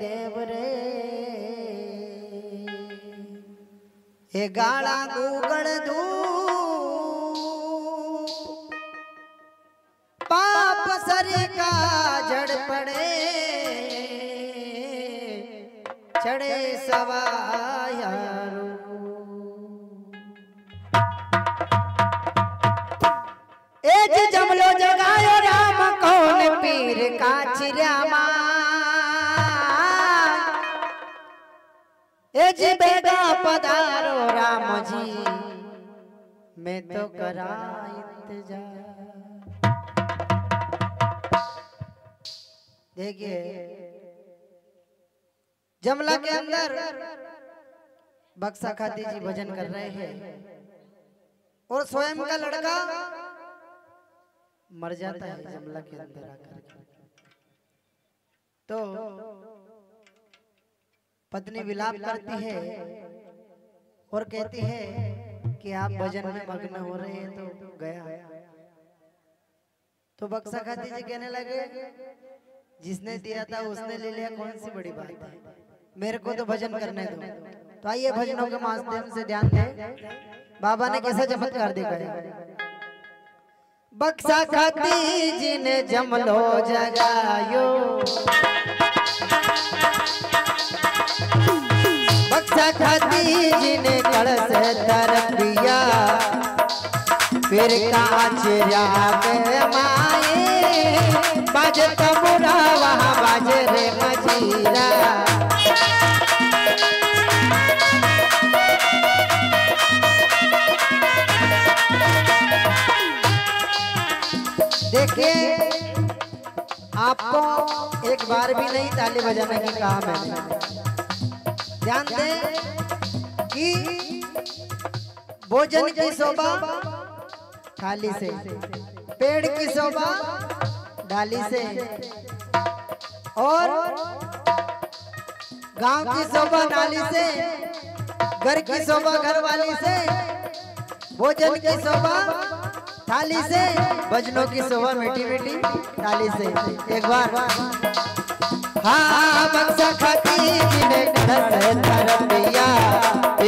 देव रे हे गाड़ा गूगल दू पाप सरी का जड़ पड़े। चढ़े सवाया जमलो जगायो राम, कौन पीर का चिरामा एज बेगा पधारो राम जी मैं तो करा इंतज़ार। देखिए जमला के अंदर बक्सा खाती जी भजन कर रहे हैं और स्वयं का लड़का मर जाता है जमला के अंदर आकर। तो पत्नी विलाप करती है और कहती है कि आप भजन में मग्न हो रहे हैं तो गया। तो बक्सा खाती जी कहने लगे जिसने दिया था उसने ले लिया कौन सी बड़ी बात? है मेरे को तो भजन करने दो। तो आइए भजनों के माध्यम से ध्यान दें। बाबा ने कैसा चमत्कार दिखाया? बक्सा खाती जी ने जमलो जगायो। खाती जी ने कलश तरबिया फिर कांच के माए बाज तमुरा वहाँ बाज रे मजीरा। देखिए, आपको एक बार भी नहीं ताली बजाने की कहा मैंने ध्यान दें कि भोजन की शोभा थाली से पेड़ की शोभा डाली से और गाँव की शोभा नाली से घर की शोभा घर वाली से भोजन की शोभा थाली से भजनों की शोभा मीठी मीठी थाली से एक बार हाँ बक्सा खाती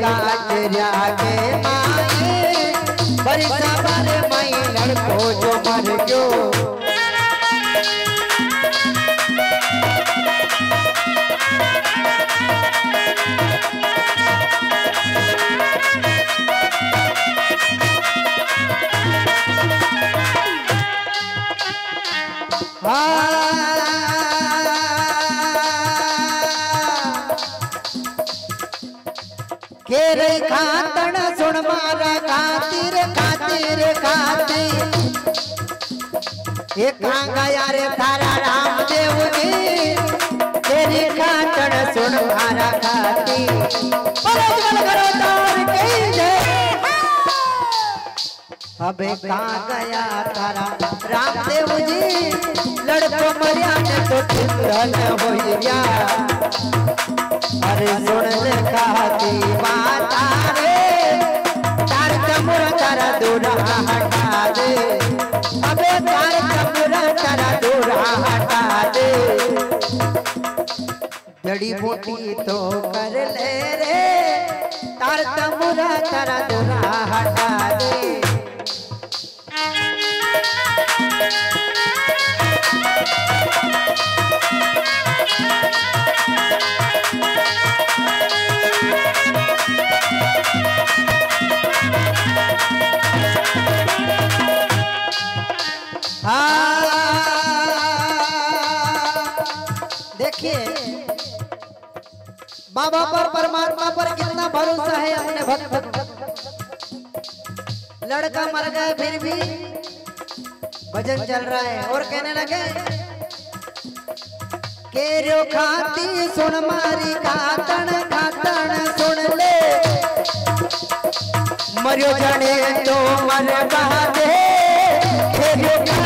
कांच जाके माए बरी सवार मई लड़को जो मर गयो के खातण सुन मारा खातिर खातिर खाती ये कहाँ गया रे थारा रामदेव जी। तेरी खातण सुन मारा खाती बोलो जल करो तार के अबे कहाँ गया तारा रामदेव जी, लड़को मरिया ने तो चिंतन हो गया अरे सुन ले कहती माता रे। तार कमुरा तारा दूरा हटा दे। अबे तार कमुरा तारा दूरा हटा दे। जड़ी बूटी तो कर ले रे। तार कमुरा तारा दूरा हटा दे। देखिए, बाबा पर परमात्मा पर कितना भरोसा है अपने भक्त लड़का मर गया, फिर भी भजन चल रहा है। और कहने लगे केरो खाती, सुन मारी खातन खातन सुन ले। मरियो जने तो मन बाब मोय कर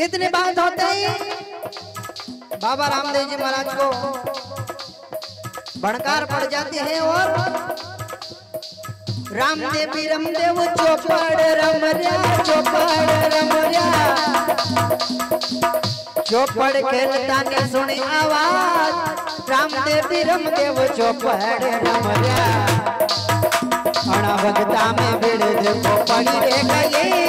इतने बात होते ही बाबा रामदेव जी महाराज को भड़कार पड़ जाते हैं और रामदेव भी रामदेव, चौपड़ रमरिया चौपड़ रमरिया। चौपड़ खेलता ने सुनी आवाज़। रामदेव भी रामदेव, चौपड़ रमरिया। अणभगता में भीड़ देखो पड़ी गई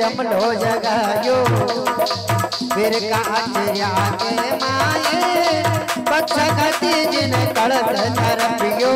जमलो जगायो। फिर काचरिया के माए खती जिन कड़त तरपियो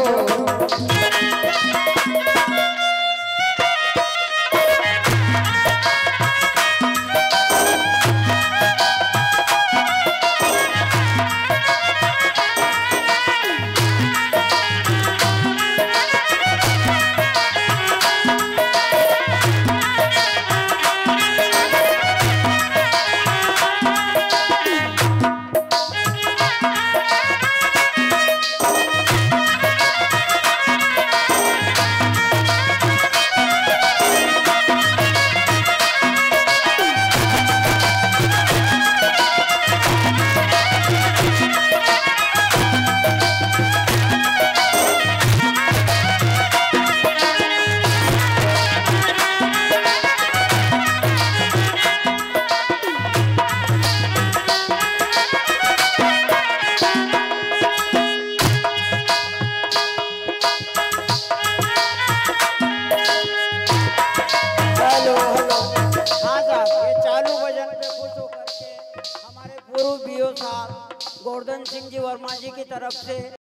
गोवर्धन सिंह जी वर्मा जी की तरफ़ से